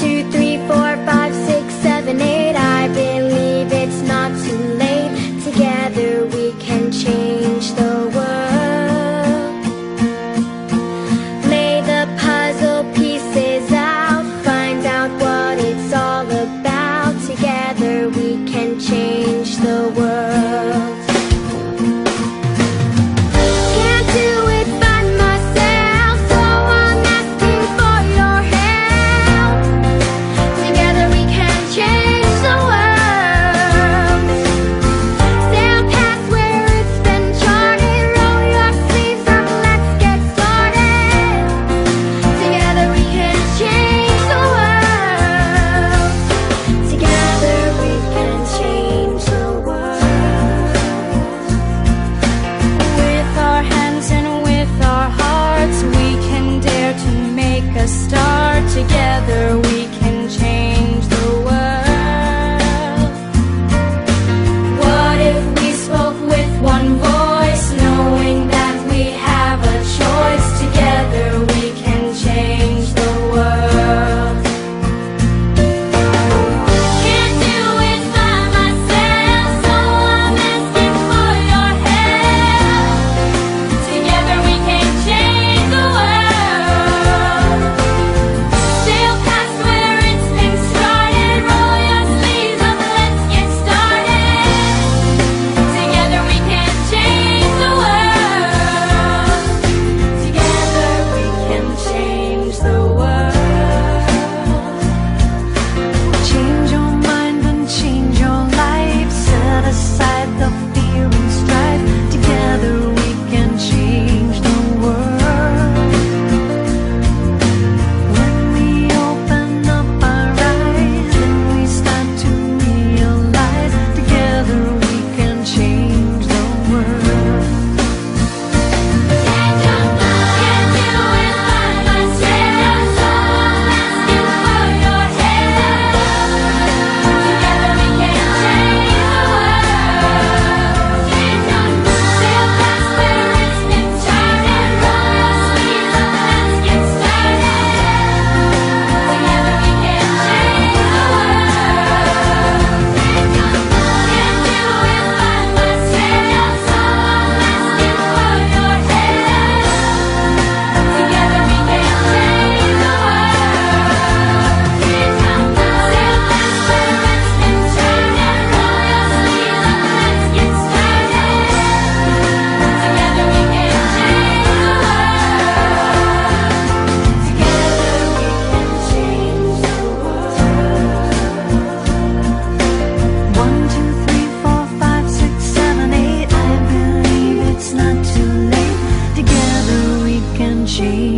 to the are together. Jesus.